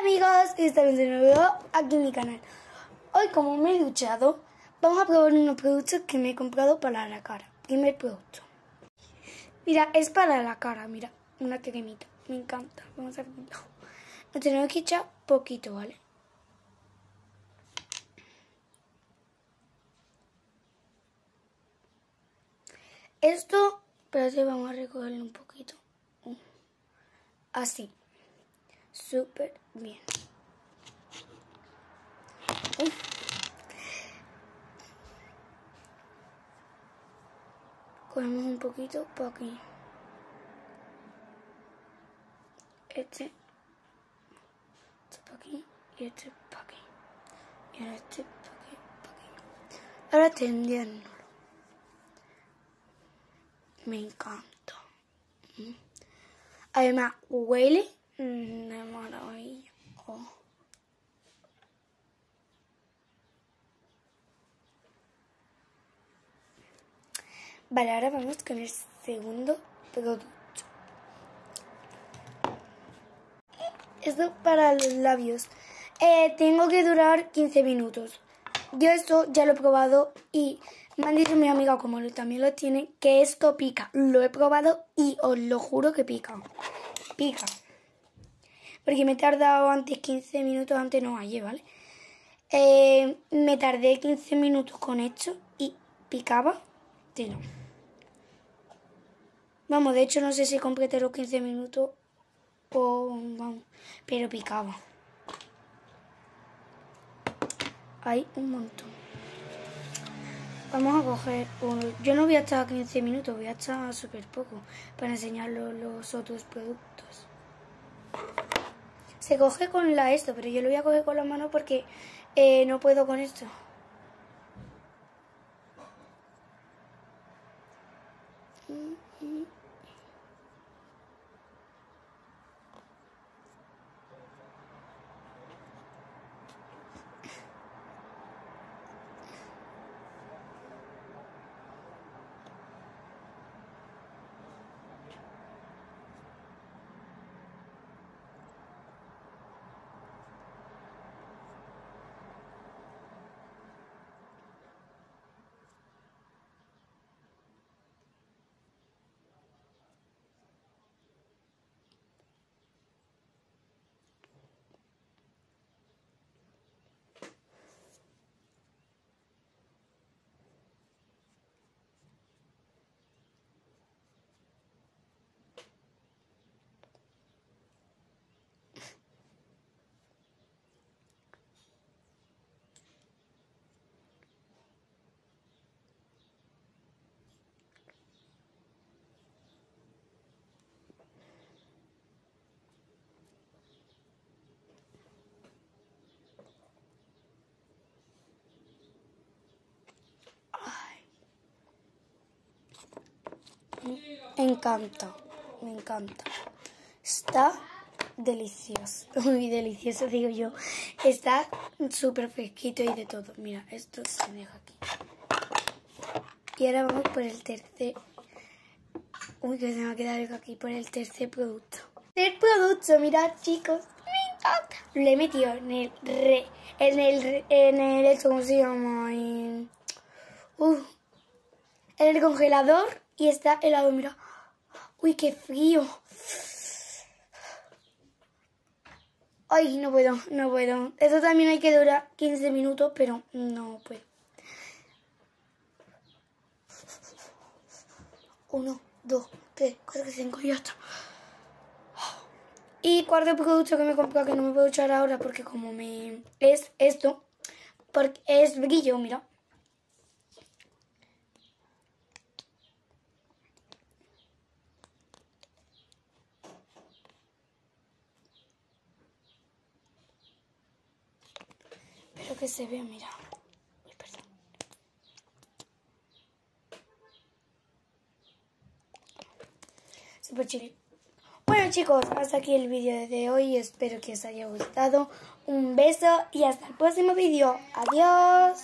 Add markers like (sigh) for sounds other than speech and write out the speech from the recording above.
amigos, estamos de nuevo aquí en mi canal. Hoy como me he duchado, vamos a probar unos productos que me he comprado para la cara. Primer producto. Mira, es para la cara, mira, una cremita. Me encanta. Vamos a verlo. Nos tenemos que echar poquito, ¿vale? Esto, pero vamos a recogerlo un poquito. Así súper bien. Cogemos un poquito por aquí. Este, este por aquí y este por aquí. Y este por aquí, por aquí. Ahora tendiéndolo. Me encanta. Además, huele de maravilla. Oh. Vale, ahora vamos con el segundo producto. Esto para los labios. Eh, tengo que durar 15 minutos. Yo esto ya lo he probado y me han dicho mi amiga, como también lo tiene, que esto pica. Lo he probado y os lo juro que pica. Pica. Porque me he tardado antes 15 minutos, antes no ayer, ¿vale? Eh, me tardé 15 minutos con esto y picaba no. Vamos, de hecho no sé si completé los 15 minutos o vamos, pero picaba. Hay un montón. Vamos a coger uno. Yo no voy a estar 15 minutos, voy a estar súper poco para enseñar los otros productos. Se coge con la esto, pero yo lo voy a coger con la mano porque eh, no puedo con esto. Me encanta, me encanta. Está delicioso, (laughs) muy delicioso digo yo. Está súper fresquito y de todo. Mira, esto se deja aquí. Y ahora vamos por el tercer... Uy, que se me va a quedar algo aquí por el tercer producto. Tercer producto, mirad chicos, me encanta. Lo he metido en el re... En el... En el... ¿Cómo se llama? En, uh, en el congelador y está helado, mira. Uy, qué frío. Ay, no puedo, no puedo. Esto también hay que durar 15 minutos, pero no puedo. Uno, dos, tres, cuatro, cinco, ya está. Y cuarto producto que me he comprado que no me puedo echar ahora porque como me... Es esto. Porque es brillo, mira. Que se vea, mira. Perdón. Super chile. Bueno chicos, hasta aquí el vídeo de hoy. Espero que os haya gustado. Un beso y hasta el próximo vídeo. Adiós.